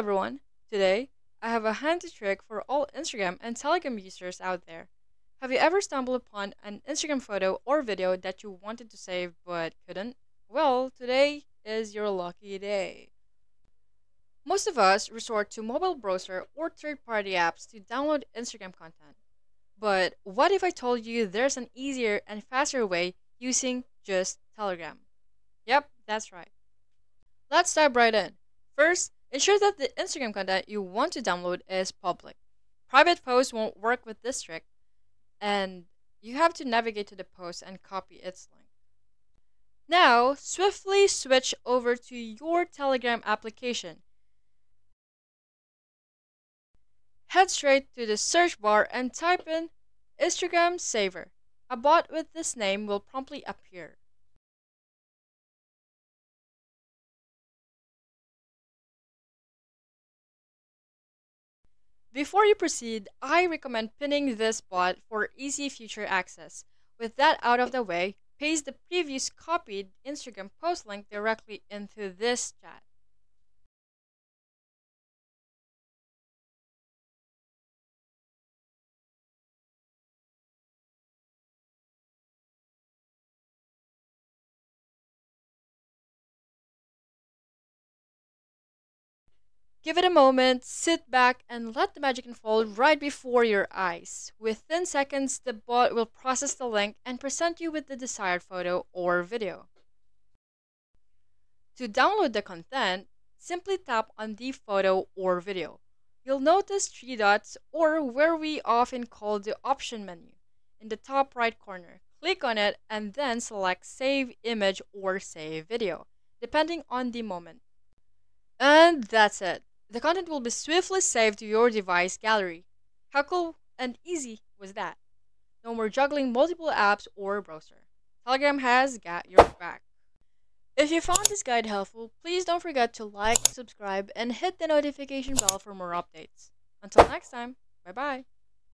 everyone! Today, I have a handy trick for all Instagram and Telegram users out there. Have you ever stumbled upon an Instagram photo or video that you wanted to save but couldn't? Well, today is your lucky day. Most of us resort to mobile browser or third-party apps to download Instagram content. But what if I told you there's an easier and faster way using just Telegram? Yep, that's right. Let's dive right in. First, ensure that the Instagram content you want to download is public. Private posts won't work with this trick, and you have to navigate to the post and copy its link. Now, swiftly switch over to your Telegram application. Head straight to the search bar and type in Instagram Saver. A bot with this name will promptly appear. Before you proceed, I recommend pinning this bot for easy future access. With that out of the way, paste the previous copied Instagram post link directly into this chat. Give it a moment, sit back, and let the magic unfold right before your eyes. Within seconds, the bot will process the link and present you with the desired photo or video. To download the content, simply tap on the photo or video. You'll notice three dots, or where we often call the option menu, in the top right corner. Click on it and then select Save Image or Save Video, depending on the moment. And that's it. The content will be swiftly saved to your device gallery. How cool and easy was that? No more juggling multiple apps or browser. Telegram has got your back. If you found this guide helpful, please don't forget to like, subscribe, and hit the notification bell for more updates. Until next time, bye bye.